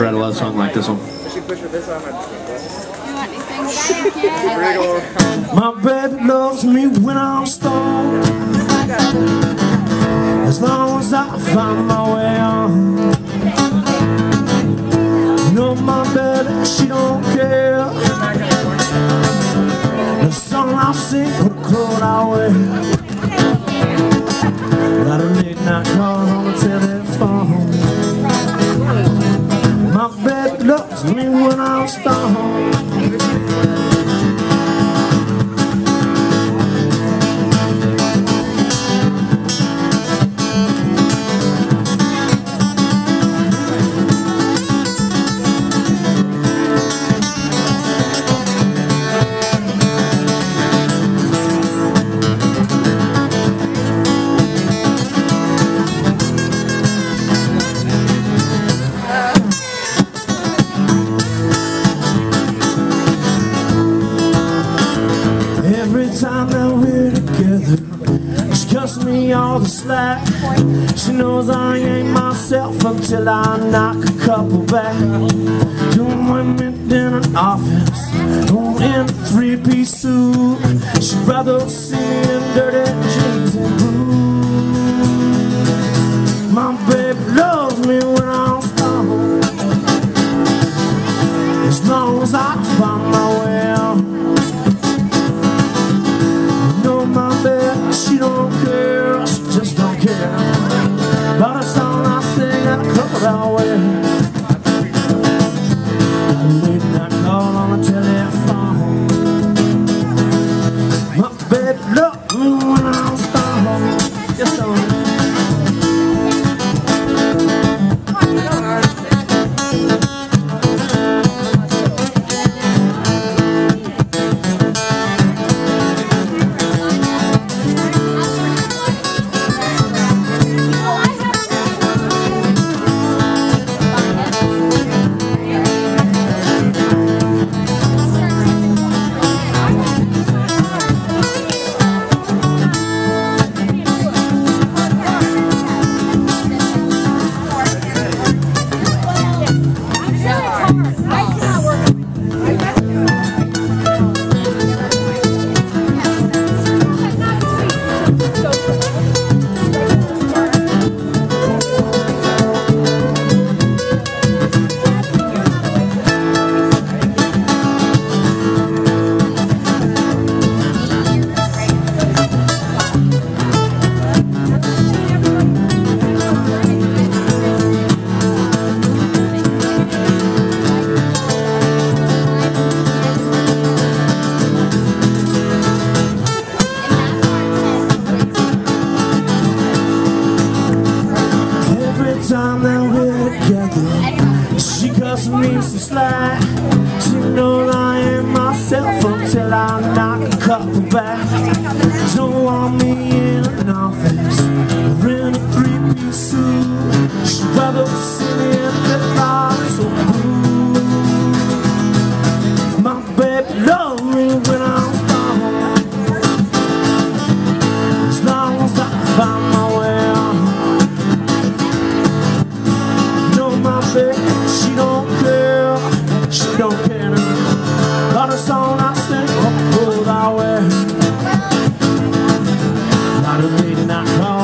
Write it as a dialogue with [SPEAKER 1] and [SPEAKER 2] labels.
[SPEAKER 1] to write a love song like this one. My baby loves me when I'm stoned. As long as I find my way on. You know my baby, she don't care. The song I sing the clothes I wear Got a midnight call on the telephone loves me when I'm stoned time that we're together. She cuts me all the slack. She knows I ain't myself Until I knock a couple back. Doing women in an office Or in a three-piece suit. She'd rather see in dirty jeans and boots. My baby loves me when I'm stoned As long as I find my way she cuts me some slack. She knows I ain't myself until I knock a couple back. Don't want me in an office or in a three-piece suit. She'd rather Not a